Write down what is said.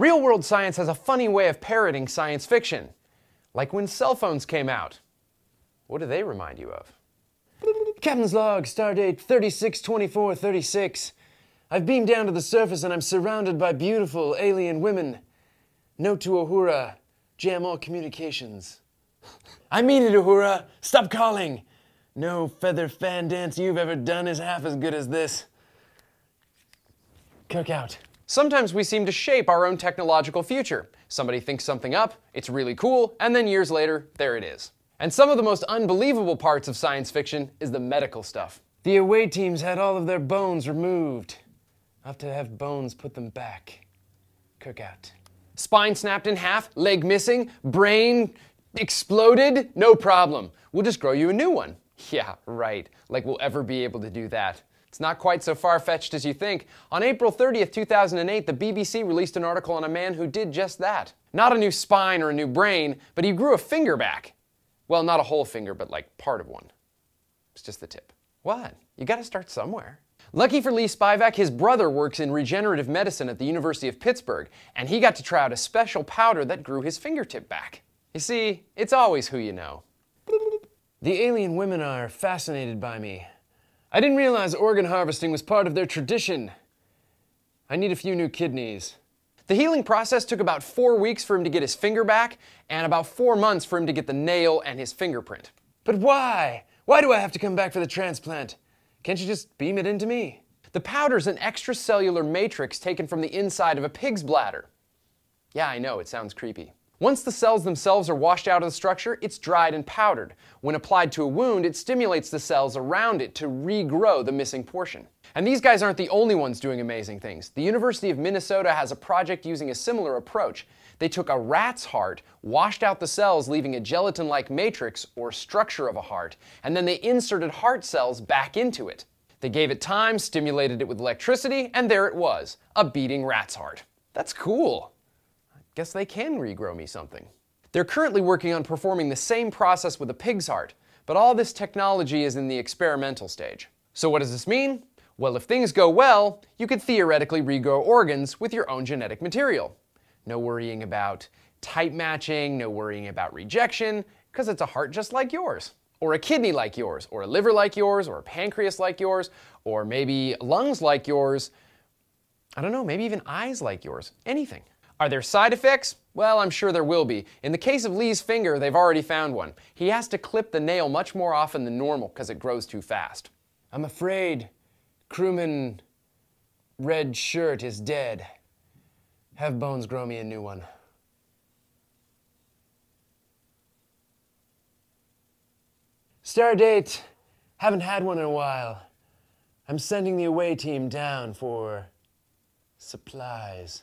Real world science has a funny way of parroting science fiction, like when cell phones came out. What do they remind you of? Captain's log, stardate 362436. I've beamed down to the surface and I'm surrounded by beautiful alien women. Note to Uhura, jam all communications. I mean it, Uhura. Stop calling. No feather fan dance you've ever done is half as good as this. Kirk out. Sometimes we seem to shape our own technological future. Somebody thinks something up, it's really cool, and then years later, there it is. And some of the most unbelievable parts of science fiction is the medical stuff. The away teams had all of their bones removed. I'll have to have Bones put them back. Kirk out. Spine snapped in half, leg missing, brain exploded, no problem. We'll just grow you a new one. Yeah, right. Like we'll ever be able to do that. It's not quite so far fetched as you think. On April 30th, 2008, the BBC released an article on a man who did just that. Not a new spine or a new brain, but he grew a finger back. Well, not a whole finger, but like part of one. It's just the tip. What? You gotta start somewhere. Lucky for Lee Spievack, his brother works in regenerative medicine at the University of Pittsburgh, and he got to try out a special powder that grew his fingertip back. You see, it's always who you know. The alien women are fascinated by me. I didn't realize organ harvesting was part of their tradition. I need a few new kidneys. The healing process took about four weeks for him to get his finger back, and about four months for him to get the nail and his fingerprint. But why? Why do I have to come back for the transplant? Can't you just beam it into me? The powder's an extracellular matrix taken from the inside of a pig's bladder. Yeah, I know, it sounds creepy. Once the cells themselves are washed out of the structure, it's dried and powdered. When applied to a wound, it stimulates the cells around it to regrow the missing portion. And these guys aren't the only ones doing amazing things. The University of Minnesota has a project using a similar approach. They took a rat's heart, washed out the cells, leaving a gelatin like matrix or structure of a heart, and then they inserted heart cells back into it. They gave it time, stimulated it with electricity, and there it was a beating rat's heart. That's cool guess they can regrow me something. They're currently working on performing the same process with a pig's heart, but all this technology is in the experimental stage. So what does this mean? Well, if things go well, you could theoretically regrow organs with your own genetic material. No worrying about type matching, no worrying about rejection, because it's a heart just like yours, or a kidney like yours, or a liver like yours, or a pancreas like yours, or maybe lungs like yours. I don't know, maybe even eyes like yours, anything. Are there side effects? Well, I'm sure there will be. In the case of Lee's finger, they've already found one. He has to clip the nail much more often than normal because it grows too fast. I'm afraid crewman red shirt is dead. Have Bones grow me a new one. Stardate, haven't had one in a while. I'm sending the away team down for supplies.